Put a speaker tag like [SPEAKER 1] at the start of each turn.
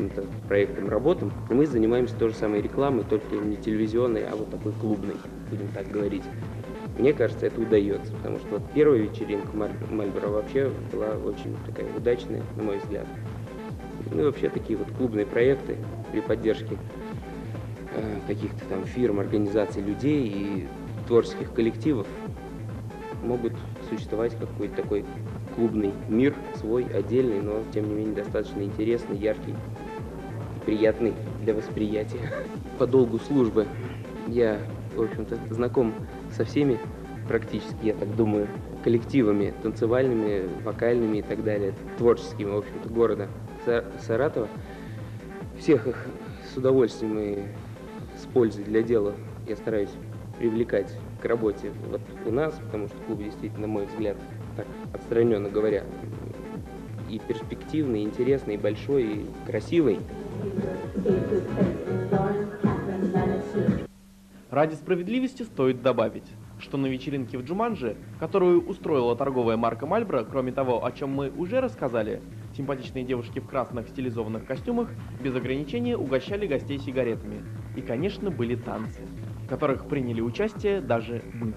[SPEAKER 1] каким-то проектам, работам. Мы занимаемся той же самой рекламой, только не телевизионной, а вот такой клубной, будем так говорить. Мне кажется, это удается, потому что вот первая вечеринка Мальборо вообще была очень такая удачная, на мой взгляд. Ну и вообще такие вот клубные проекты при поддержке э, каких-то там фирм, организаций, людей и творческих коллективов могут существовать какой-то такой клубный мир свой, отдельный, но тем не менее достаточно интересный, яркий приятный для восприятия. По долгу службы я, в общем-то, знаком со всеми практически, я так думаю, коллективами танцевальными, вокальными и так далее, творческими, в общем-то, города Саратова. Всех их с удовольствием и с пользой для дела я стараюсь привлекать к работе вот у нас, потому что клуб действительно, на мой взгляд, так отстраненно говоря, и перспективный, и интересный, и большой, и красивый.
[SPEAKER 2] Ради справедливости стоит добавить, что на вечеринке в Джуманже, которую устроила торговая марка Мальбро, кроме того, о чем мы уже рассказали, симпатичные девушки в красных стилизованных костюмах без ограничения угощали гостей сигаретами. И, конечно, были танцы, в которых приняли участие даже мы.